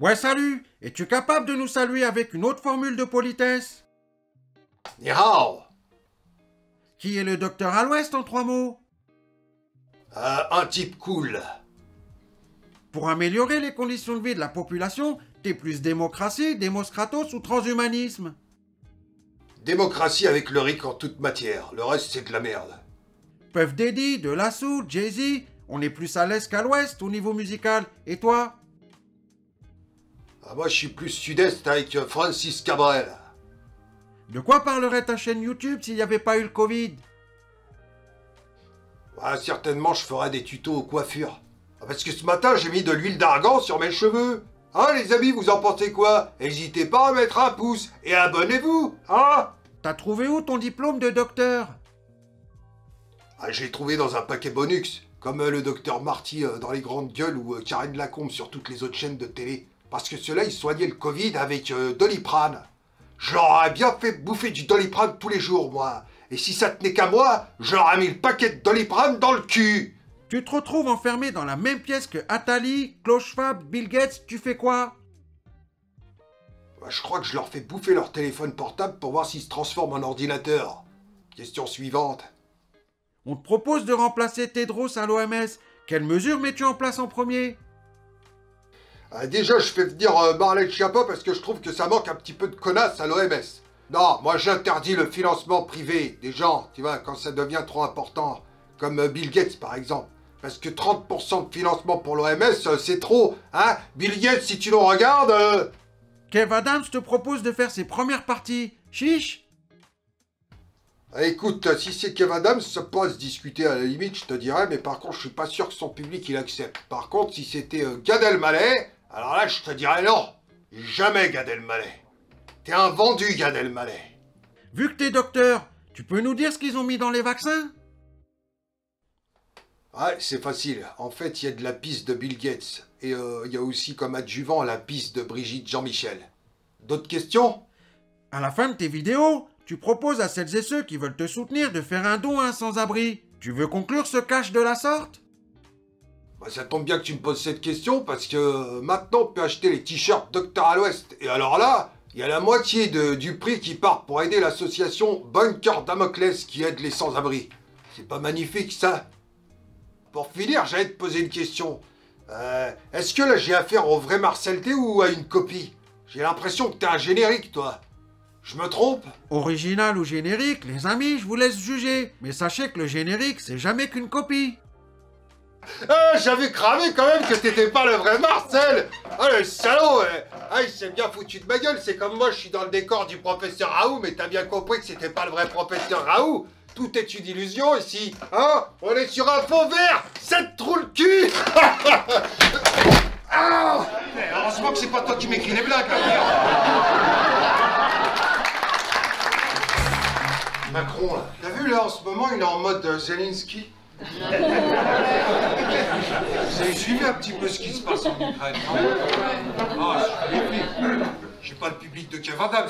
Ouais, salut Es-tu capable de nous saluer avec une autre formule de politesse? Ni hao. Qui est le docteur à l'ouest en trois mots? Euh, un type cool. Pour améliorer les conditions de vie de la population, t'es plus démocratie, démoskratos ou transhumanisme? Démocratie avec le RIC en toute matière. Le reste, c'est de la merde. Puff Daddy, De La Soul, Jay-Z, on est plus à l'est qu'à l'ouest au niveau musical. Et toi? Ah, moi, je suis plus sud-est avec euh, Francis Cabrel. De quoi parlerait ta chaîne YouTube s'il n'y avait pas eu le Covid? Ah, certainement, je ferai des tutos aux coiffures. Ah, Parce que ce matin, j'ai mis de l'huile d'argan sur mes cheveux. Hein, les amis, vous en pensez quoi? N'hésitez pas à mettre un pouce et abonnez-vous, hein T'as trouvé où ton diplôme de docteur? Ah, j'ai trouvé dans un paquet Bonux, comme euh, le docteur Marty euh, dans Les Grandes Gueules ou euh, Karine Lacombe sur toutes les autres chaînes de télé. Parce que ceux-là, ils soignaient le Covid avec euh, Doliprane. Je leur aurais bien fait bouffer du Doliprane tous les jours, moi. Et si ça tenait qu'à moi, je leur ai mis le paquet de Doliprane dans le cul. Tu te retrouves enfermé dans la même pièce que Atali, Klaus Schwab, Bill Gates, tu fais quoi? Bah, je crois que je leur fais bouffer leur téléphone portable pour voir s'ils se transforment en ordinateur. Question suivante. On te propose de remplacer Tedros à l'OMS. Quelles mesures mets-tu en place en premier? Ah, déjà, je fais venir euh, Marlène Schiappa parce que je trouve que ça manque un petit peu de connasse à l'OMS. Non, moi j'interdis le financement privé des gens, tu vois, quand ça devient trop important. Comme euh, Bill Gates par exemple. Parce que 30% de financement pour l'OMS, euh, c'est trop, hein Bill Gates, si tu le regardes... euh, Kev Adams te propose de faire ses premières parties. Chiche Ah, Écoute, si c'est Kev Adams, ça peut se discuter à la limite, je te dirais, mais par contre, je suis pas sûr que son public il accepte. Par contre, si c'était Gad Elmaleh, alors là, je te dirais non. Jamais Gad Elmaleh. T'es un vendu, Gad Elmaleh. Vu que t'es docteur, tu peux nous dire ce qu'ils ont mis dans les vaccins? Ouais, c'est facile. En fait, il y a de la piste de Bill Gates. Et euh, il y a aussi comme adjuvant la piste de Brigitte Jean-Michel. D'autres questions? À la fin de tes vidéos, tu proposes à celles et ceux qui veulent te soutenir de faire un don à un sans-abri. Tu veux conclure ce cash de la sorte? Bah, Ça tombe bien que tu me poses cette question parce que euh, maintenant, on peut acheter les t-shirts Docteur à l'Ouest. Et alors là, il y a la moitié du prix qui part pour aider l'association Bunker Damoclès qui aide les sans-abri. C'est pas magnifique ça Pour finir, j'allais te poser une question. Euh, Est-ce que là j'ai affaire au vrai Marcel T ou à une copie? J'ai l'impression que t'es un générique, toi. Je me trompe? Original ou générique, les amis, je vous laisse juger. Mais sachez que le générique, c'est jamais qu'une copie. Ah, J'avais cramé quand même que t'étais pas le vrai Marcel. Ah le salaud eh. Ah il s'est bien foutu de ma gueule, c'est comme moi je suis dans le décor du professeur Raoult, mais t'as bien compris que c'était pas le vrai professeur Raoult. Tout est une illusion ici, hein. On est sur un fond vert. Cette trou le cul. Ah. Heureusement que c'est pas toi qui m'écris les blagues, là. Macron t'as vu là en ce moment il est en mode euh, Zelensky Vous avez suivi un petit peu ce qui se passe en Ukraine, non Ah, je suis J'ai pas le public de Kev Adams.